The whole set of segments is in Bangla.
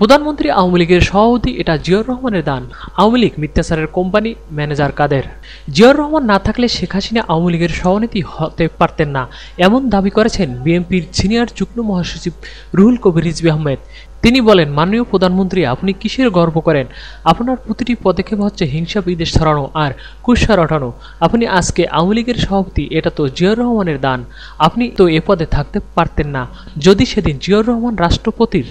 প্রধানমন্ত্রী আওয়ামী লীগের সভাপতি এটা জিয়াউর রহমানের দান। আওয়ামী লীগ মিথ্যাচারের কোম্পানি ম্যানেজার কাদের? জিয়াউর রহমান না থাকলে শেখ হাসিনা আওয়ামী লীগের সভানেত্রী হতে পারতেন না। এমন দাবি করেছেন বিএনপির সিনিয়র যুগ্ম মহাসচিব রুহুল কবির রিজভি আহমেদ। তিনি বলেন, মাননীয় প্রধানমন্ত্রী, আপনি কিসের গর্ব করেন? আপনার প্রতিটি পদক্ষেপ হচ্ছে হিংসা বিদেশ ছড়ানো আর কুৎসা রটানো আপনি আজকে আওয়ামী লীগের সভাপতি, এটা তো জিয়াউর রহমানের দান। আপনি তো এ পদে থাকতে পারতেন না। যদি সেদিন জিয়াউর রহমান রাষ্ট্রপতির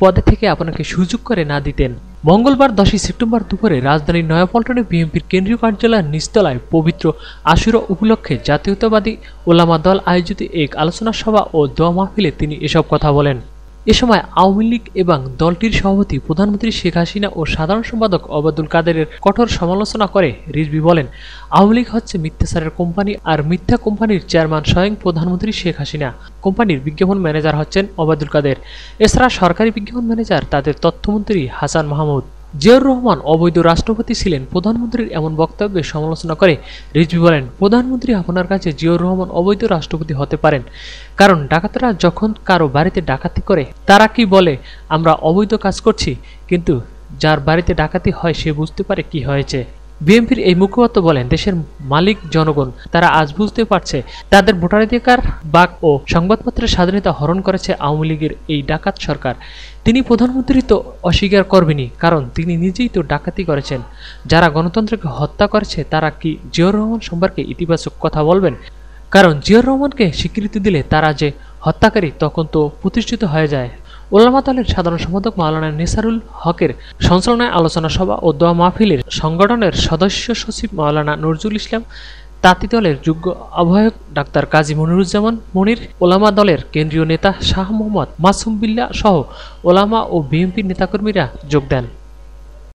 পদে থেকে আপনাকে সুযোগ করে না দিতেন। মঙ্গলবার দশই সেপ্টেম্বর দুপুরে রাজধানীর নয়াপল্টনে বিএনপির কেন্দ্রীয় কার্যালয়ের নিচতলায় পবিত্র আশুরা উপলক্ষে জাতীয়তাবাদী ওলামা দল আয়োজিত এক আলোচনা সভা ও দোয়া মাহফিলে তিনি এসব কথা বলেন। এ সময় আওয়ামী লীগ এবং দলটির সভাপতি প্রধানমন্ত্রী শেখ হাসিনা ও সাধারণ সম্পাদক অবাদুল কাদেরের কঠোর সমালোচনা করে রিজভি বলেন, আওয়ামী লীগ হচ্ছে মিথ্যাচারের কোম্পানি আর মিথ্যা কোম্পানির চেয়ারম্যান স্বয়ং প্রধানমন্ত্রী শেখ হাসিনা। কোম্পানির বিজ্ঞাপন ম্যানেজার হচ্ছেন অবাদুল কাদের। এছাড়া সরকারি বিজ্ঞাপন ম্যানেজার তাদের তথ্যমন্ত্রী হাসান মাহমুদ। জিয়াউর রহমান অবৈধ রাষ্ট্রপতি ছিলেন। প্রধানমন্ত্রীর এমন বক্তব্যের সমালোচনা করে রিজভি বলেন, প্রধানমন্ত্রী আপনার কাছে জিয়াউর রহমান অবৈধ রাষ্ট্রপতি হতে পারেন। কারণ ডাকাতরা যখন কারও বাড়িতে ডাকাতি করে, তারা কি বলে, আমরা অবৈধ কাজ করছি। কিন্তু যার বাড়িতে ডাকাতি হয়, সে বুঝতে পারে কি হয়েছে। বিএনপির এই মুখপাত্র বলেন, দেশের মালিক জনগণ, তারা আজ বুঝতে পারছে তাদের ভোটাধিকার বাক ও সংবাদপত্রের স্বাধীনতা হরণ করেছে আওয়ামী লীগের এই ডাকাত সরকার। তিনি প্রধানমন্ত্রী তো অস্বীকার করবেনি কারণ তিনি নিজেই তো ডাকাতি করেছেন। যারা গণতন্ত্রকে হত্যা করেছে, তারা কি জিয়র রহমান সম্পর্কে ইতিবাচক কথা বলবেন? কারণ জিয়র রহমানকে স্বীকৃতি দিলে তারা যে হত্যাকারী, তখন তো প্রতিষ্ঠিত হয়ে যায়। ওলামা দলের সাধারণ সম্পাদক মাওলানা নিসারুল হকের সঞ্চালনায় আলোচনা সভা ও দোয়া মাহফিলের সংগঠনের সদস্য সচিব মাওলানা নজরুল ইসলাম, তাঁতি দলের যোগ্য আহ্বায়ক ডাক্তার কাজী মনিরুজ্জামান মনির ওলামা দলের কেন্দ্রীয় নেতা শাহ মোহাম্মদ মাসুম বিল্লা সহ ওলামা ও বিএনপির নেতাকর্মীরা যোগ দেন।